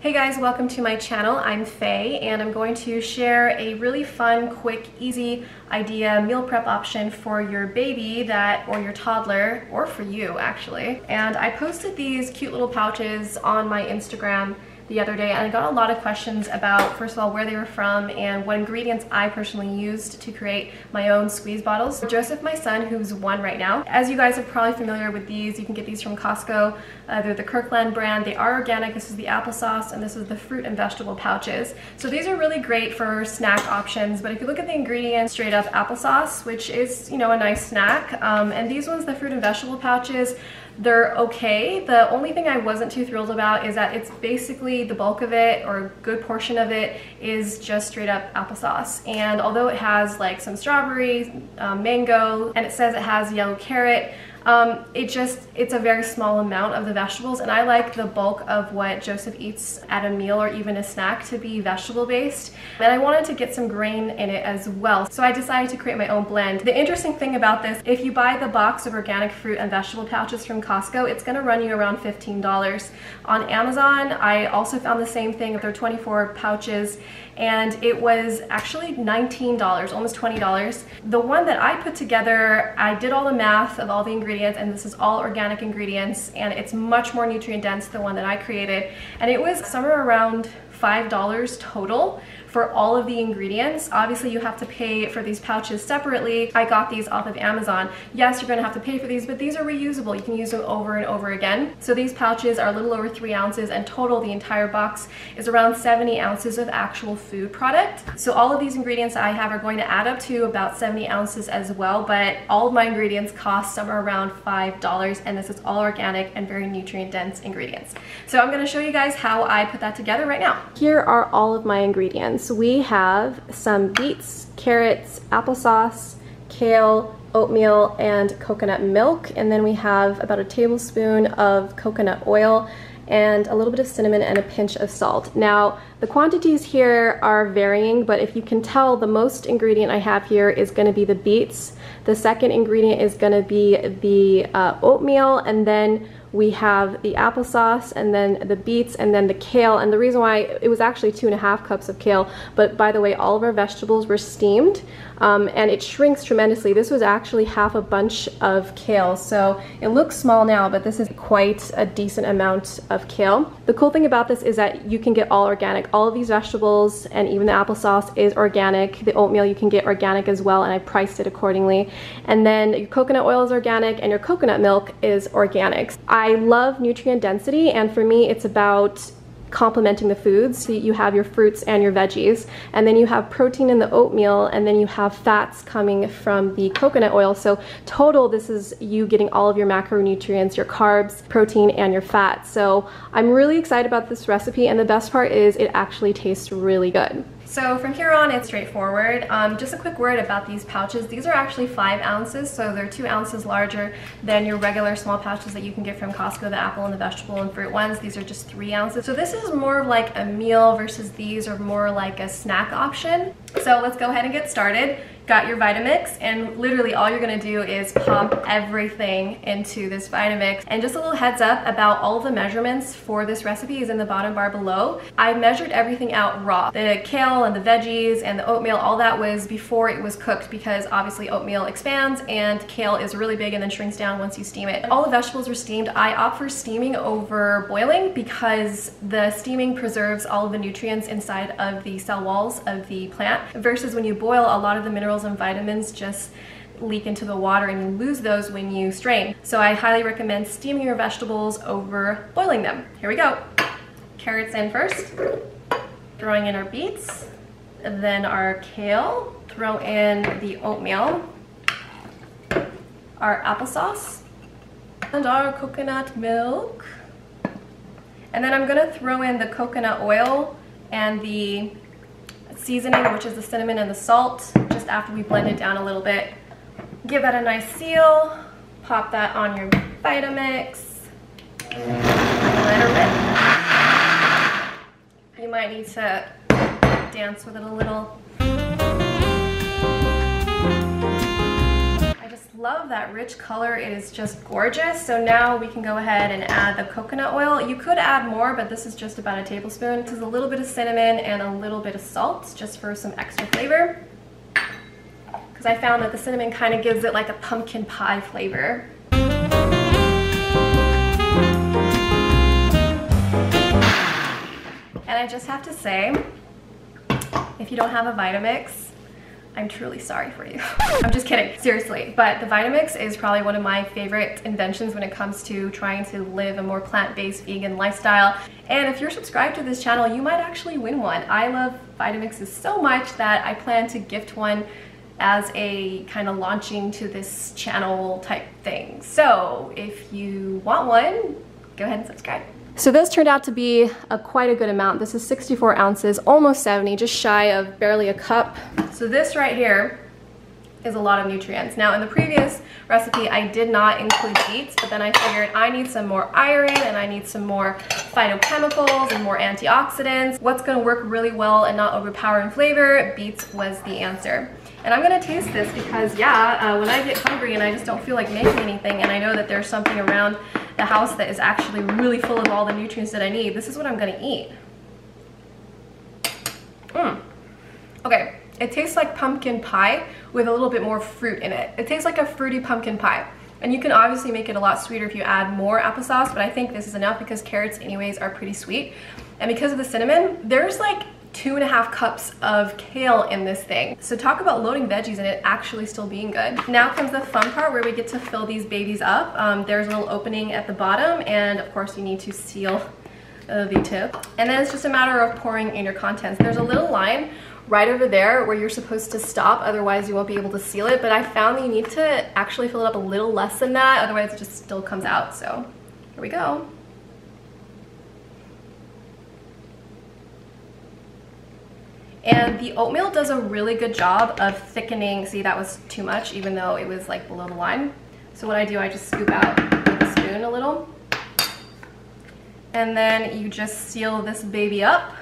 Hey guys, welcome to my channel. I'm Faye and I'm going to share a really fun, quick, easy idea meal prep option for your baby that or your toddler or for you actually. And I posted these cute little pouches on my Instagram the other day and I got a lot of questions about first of all where they were from and what ingredients I personally used to create my own squeeze bottles. Joseph, my son, who's one right now, as you guys are probably familiar with these, you can get these from Costco. Uh, they're the Kirkland brand. They are organic. This is the applesauce and this is the fruit and vegetable pouches. So these are really great for snack options, but if you look at the ingredients, straight up applesauce, which is, you know, a nice snack. Um, and these ones, the fruit and vegetable pouches, they're okay. The only thing I wasn't too thrilled about is that it's basically the bulk of it or a good portion of it is just straight up applesauce. And although it has like some strawberry, um, mango, and it says it has yellow carrot, um, it just, it's a very small amount of the vegetables and I like the bulk of what Joseph eats at a meal or even a snack to be vegetable based. And I wanted to get some grain in it as well. So I decided to create my own blend. The interesting thing about this, if you buy the box of organic fruit and vegetable pouches from Costco, it's gonna run you around $15. On Amazon, I also found the same thing. They're 24 pouches and it was actually $19, almost $20. The one that I put together, I did all the math of all the ingredients and this is all organic ingredients and it's much more nutrient dense than the one that I created. And it was somewhere around $5 total for all of the ingredients. Obviously you have to pay for these pouches separately. I got these off of Amazon. Yes, you're gonna have to pay for these, but these are reusable. You can use them over and over again. So these pouches are a little over three ounces and total the entire box is around 70 ounces of actual food product. So all of these ingredients I have are going to add up to about 70 ounces as well, but all of my ingredients cost somewhere around $5 and this is all organic and very nutrient dense ingredients. So I'm gonna show you guys how I put that together right now. Here are all of my ingredients we have some beets, carrots, applesauce, kale, oatmeal, and coconut milk. And then we have about a tablespoon of coconut oil and a little bit of cinnamon and a pinch of salt. Now, the quantities here are varying, but if you can tell, the most ingredient I have here is gonna be the beets. The second ingredient is gonna be the uh, oatmeal, and then we have the applesauce and then the beets and then the kale. And the reason why it was actually two and a half cups of kale but by the way all of our vegetables were steamed um, and it shrinks tremendously. This was actually half a bunch of kale. So it looks small now but this is quite a decent amount of kale. The cool thing about this is that you can get all organic. All of these vegetables and even the applesauce is organic. The oatmeal you can get organic as well and I priced it accordingly. And then your coconut oil is organic and your coconut milk is organic love nutrient density and for me it's about complementing the foods. So you have your fruits and your veggies, and then you have protein in the oatmeal, and then you have fats coming from the coconut oil. So total, this is you getting all of your macronutrients, your carbs, protein, and your fat. So I'm really excited about this recipe, and the best part is it actually tastes really good. So from here on, it's straightforward. Um, just a quick word about these pouches. These are actually five ounces, so they're two ounces larger than your regular small pouches that you can get from Costco, the apple and the vegetable and fruit ones. These are just three ounces. So this is more of like a meal versus these are more like a snack option. So let's go ahead and get started got your Vitamix and literally all you're gonna do is pop everything into this Vitamix. And just a little heads up about all the measurements for this recipe is in the bottom bar below. I measured everything out raw. The kale and the veggies and the oatmeal, all that was before it was cooked because obviously oatmeal expands and kale is really big and then shrinks down once you steam it. All the vegetables were steamed. I opt for steaming over boiling because the steaming preserves all of the nutrients inside of the cell walls of the plant versus when you boil a lot of the minerals minerals and vitamins just leak into the water and you lose those when you strain. So I highly recommend steaming your vegetables over boiling them. Here we go. Carrots in first, throwing in our beets, then our kale, throw in the oatmeal, our applesauce, and our coconut milk. And then I'm gonna throw in the coconut oil and the seasoning, which is the cinnamon and the salt, after we blend it down a little bit. Give that a nice seal. Pop that on your Vitamix. Let rip. You might need to dance with it a little. I just love that rich color. It is just gorgeous. So now we can go ahead and add the coconut oil. You could add more, but this is just about a tablespoon. This is a little bit of cinnamon and a little bit of salt just for some extra flavor. Because I found that the cinnamon kind of gives it like a pumpkin pie flavor. And I just have to say, if you don't have a Vitamix, I'm truly sorry for you. I'm just kidding, seriously. But the Vitamix is probably one of my favorite inventions when it comes to trying to live a more plant-based vegan lifestyle. And if you're subscribed to this channel, you might actually win one. I love Vitamixes so much that I plan to gift one as a kind of launching to this channel type thing. So if you want one, go ahead and subscribe. So this turned out to be a quite a good amount. This is 64 ounces, almost 70, just shy of barely a cup. So this right here is a lot of nutrients. Now in the previous recipe, I did not include beets, but then I figured I need some more iron and I need some more phytochemicals and more antioxidants. What's gonna work really well and not overpower in flavor? Beets was the answer. And I'm gonna taste this because yeah, uh, when I get hungry and I just don't feel like making anything and I know that there's something around the house that is actually really full of all the nutrients that I need, this is what I'm gonna eat. Mmm. Okay, it tastes like pumpkin pie with a little bit more fruit in it. It tastes like a fruity pumpkin pie. And you can obviously make it a lot sweeter if you add more applesauce, but I think this is enough because carrots anyways are pretty sweet. And because of the cinnamon, there's like two and a half cups of kale in this thing. So talk about loading veggies and it actually still being good. Now comes the fun part where we get to fill these babies up. Um, there's a little opening at the bottom and of course you need to seal uh, the tip. And then it's just a matter of pouring in your contents. There's a little line right over there where you're supposed to stop otherwise you won't be able to seal it but I found that you need to actually fill it up a little less than that otherwise it just still comes out so here we go And the oatmeal does a really good job of thickening. See, that was too much, even though it was like below the line. So what I do, I just scoop out with a spoon a little. And then you just seal this baby up.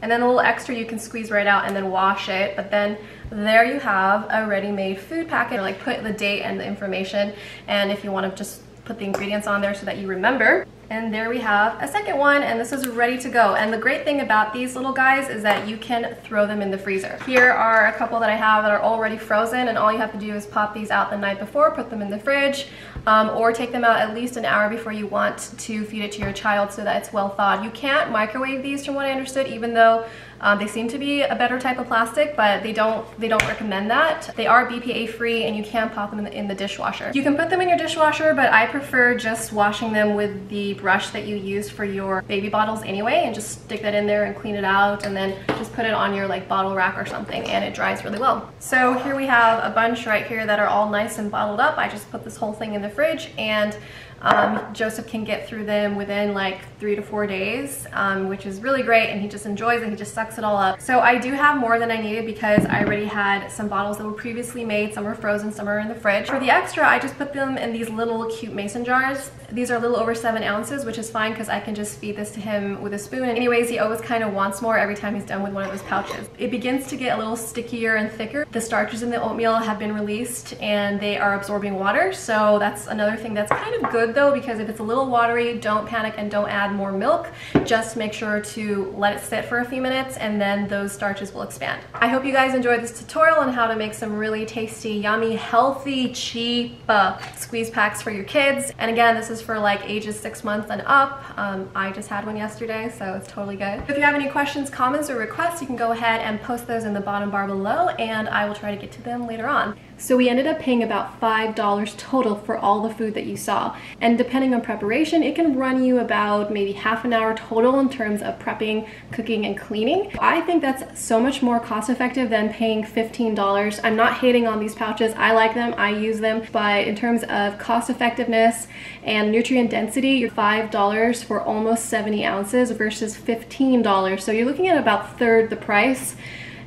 And then a little extra you can squeeze right out and then wash it. But then there you have a ready-made food packet. Like put the date and the information. And if you want to just put the ingredients on there so that you remember. And there we have a second one and this is ready to go. And the great thing about these little guys is that you can throw them in the freezer. Here are a couple that I have that are already frozen and all you have to do is pop these out the night before, put them in the fridge, um, or take them out at least an hour before you want to feed it to your child so that it's well thawed. You can't microwave these from what I understood, even though um, they seem to be a better type of plastic, but they don't they don't recommend that. They are BPA free and you can pop them in the, in the dishwasher. You can put them in your dishwasher, but I prefer just washing them with the brush that you use for your baby bottles anyway and just stick that in there and clean it out and then just put it on your like bottle rack or something and it dries really well. So here we have a bunch right here that are all nice and bottled up. I just put this whole thing in the fridge and um, Joseph can get through them within like three to four days, um, which is really great and he just enjoys it, he just sucks it all up. So I do have more than I needed because I already had some bottles that were previously made, some were frozen, some are in the fridge. For the extra, I just put them in these little cute mason jars. These are a little over seven ounces, which is fine because I can just feed this to him with a spoon. And anyways, he always kind of wants more every time he's done with one of those pouches. It begins to get a little stickier and thicker. The starches in the oatmeal have been released and they are absorbing water. So that's another thing that's kind of good though, because if it's a little watery, don't panic and don't add more milk. Just make sure to let it sit for a few minutes and then those starches will expand. I hope you guys enjoyed this tutorial on how to make some really tasty, yummy, healthy, cheap uh, squeeze packs for your kids. And again, this is is for like ages six months and up. Um, I just had one yesterday, so it's totally good. If you have any questions, comments, or requests, you can go ahead and post those in the bottom bar below, and I will try to get to them later on. So we ended up paying about $5 total for all the food that you saw. And depending on preparation, it can run you about maybe half an hour total in terms of prepping, cooking, and cleaning. I think that's so much more cost effective than paying $15. I'm not hating on these pouches. I like them, I use them, but in terms of cost effectiveness and nutrient density, you're $5 for almost 70 ounces versus $15. So you're looking at about third the price.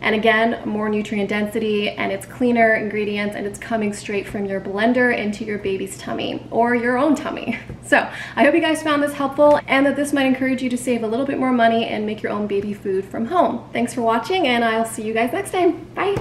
And again, more nutrient density and it's cleaner ingredients and it's coming straight from your blender into your baby's tummy or your own tummy. So I hope you guys found this helpful and that this might encourage you to save a little bit more money and make your own baby food from home. Thanks for watching and I'll see you guys next time. Bye.